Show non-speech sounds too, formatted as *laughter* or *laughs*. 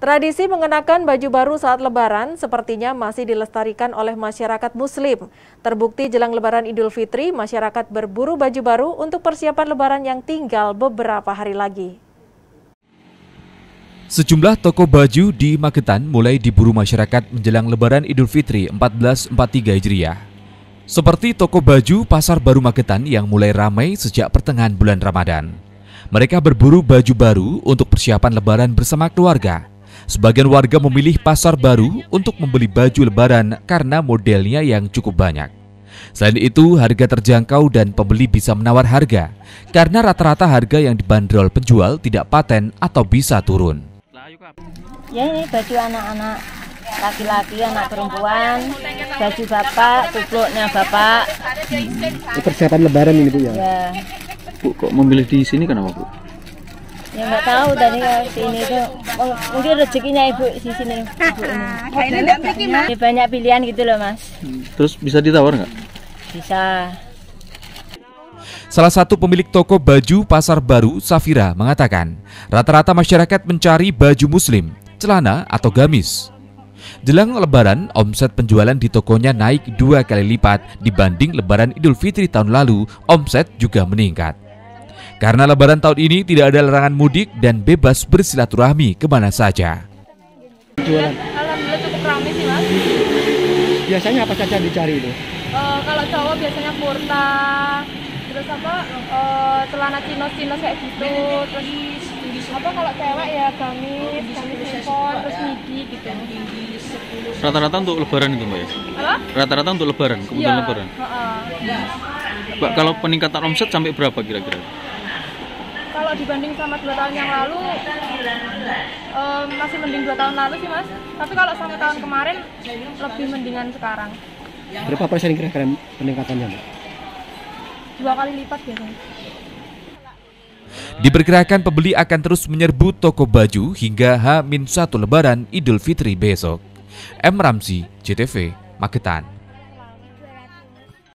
Tradisi mengenakan baju baru saat lebaran sepertinya masih dilestarikan oleh masyarakat muslim. Terbukti jelang lebaran Idul Fitri, masyarakat berburu baju baru untuk persiapan lebaran yang tinggal beberapa hari lagi. Sejumlah toko baju di Magetan mulai diburu masyarakat menjelang lebaran Idul Fitri 1443 Hijriah. Seperti toko baju Pasar Baru Magetan yang mulai ramai sejak pertengahan bulan Ramadan. Mereka berburu baju baru untuk persiapan lebaran bersama keluarga. Sebagian warga memilih pasar baru untuk membeli baju lebaran karena modelnya yang cukup banyak. Selain itu, harga terjangkau dan pembeli bisa menawar harga karena rata-rata harga yang dibanderol penjual tidak paten atau bisa turun. Ya ini baju anak-anak laki-laki, anak perempuan, baju bapak, kupluknya bapak. Hmm. Persiapan lebaran ini Bu ya? Ya, Bu, kok memilih di sini kenapa Bu? Ya nggak tahu dari ke sini tuh oh, mungkin rezekinya ibu di sini *laughs* ibu ini. Ya, banyak pilihan gitu loh mas. Terus bisa ditawar nggak? Bisa. Salah satu pemilik toko baju Pasar Baru, Safira, mengatakan rata-rata masyarakat mencari baju muslim, celana atau gamis. Jelang lebaran, omset penjualan di tokonya naik dua kali lipat dibanding lebaran Idul Fitri tahun lalu, omset juga meningkat. Karena lebaran tahun ini tidak ada larangan mudik dan bebas bersilaturahmi ke mana saja. Jualan. Alhamdulillah cukup ramai sih mas. Biasanya apa saja dicari itu? Eh, kalau cowok biasanya kurta, terus apa eh, celana chinos kayak gitu, terus apa kalau cewek ya gamis, gamis chiffon, terus midi gitu. Rata-rata untuk lebaran itu Mbak ya? Rata-rata untuk lebaran, kebutuhan Iya, lebaran. heeh. Mbak, kalau peningkatan omset sampai berapa kira-kira? Kalau dibanding sama dua tahun yang lalu, eh, masih mending dua tahun lalu sih mas. Tapi kalau sama tahun kemarin lebih mendingan sekarang. Berapa persen kira-kira peningkatannya Mbak? Dua kali lipat biasanya. Diperkirakan pembeli akan terus menyerbu toko baju hingga H-1 Lebaran Idul Fitri besok. M. Ramzi, JTV, Magetan.